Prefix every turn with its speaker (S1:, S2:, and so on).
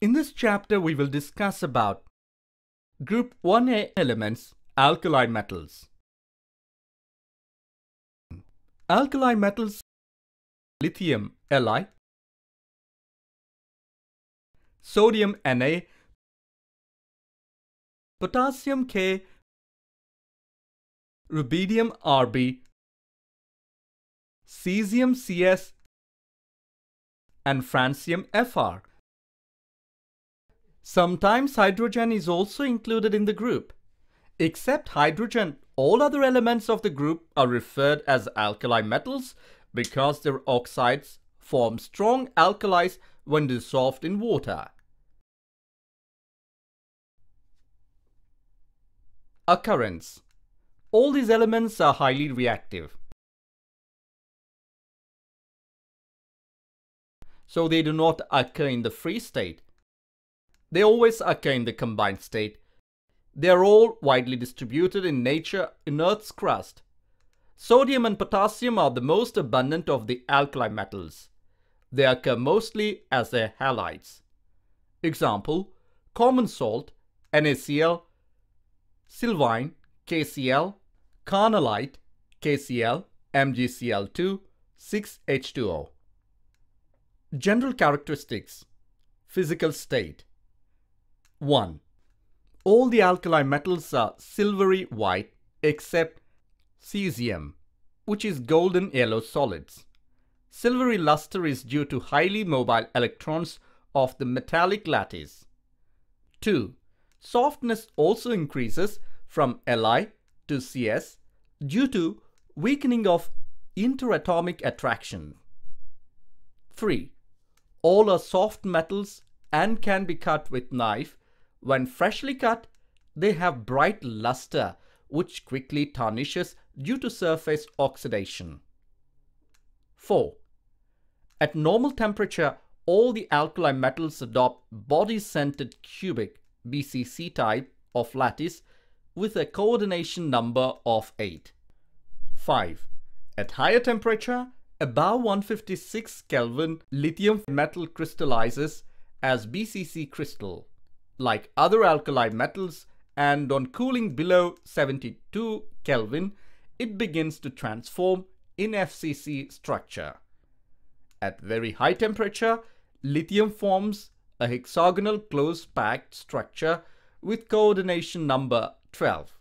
S1: In this chapter, we will discuss about Group 1A elements, alkali metals. Alkali metals, lithium Li, sodium Na, potassium K, rubidium Rb, cesium Cs, and francium Fr. Sometimes hydrogen is also included in the group. Except hydrogen, all other elements of the group are referred as alkali metals because their oxides form strong alkalis when dissolved in water. Occurrence All these elements are highly reactive. So they do not occur in the free state they always occur in the combined state. They are all widely distributed in nature in Earth's crust. Sodium and potassium are the most abundant of the alkali metals. They occur mostly as their halides. Example, common salt, NaCl, sylvine, KCl, carnallite, KCl, MgCl2, 6H2O. General characteristics Physical state 1. All the alkali metals are silvery white except cesium, which is golden yellow solids. Silvery luster is due to highly mobile electrons of the metallic lattice. 2. Softness also increases from Li to Cs due to weakening of interatomic attraction. 3. All are soft metals and can be cut with knife when freshly cut, they have bright luster which quickly tarnishes due to surface oxidation. 4. At normal temperature, all the alkali metals adopt body-centered cubic BCC type of lattice with a coordination number of 8. 5. At higher temperature, above 156 Kelvin, lithium metal crystallizes as BCC crystal like other alkali metals and on cooling below 72 Kelvin, it begins to transform in FCC structure. At very high temperature, lithium forms a hexagonal close packed structure with coordination number 12.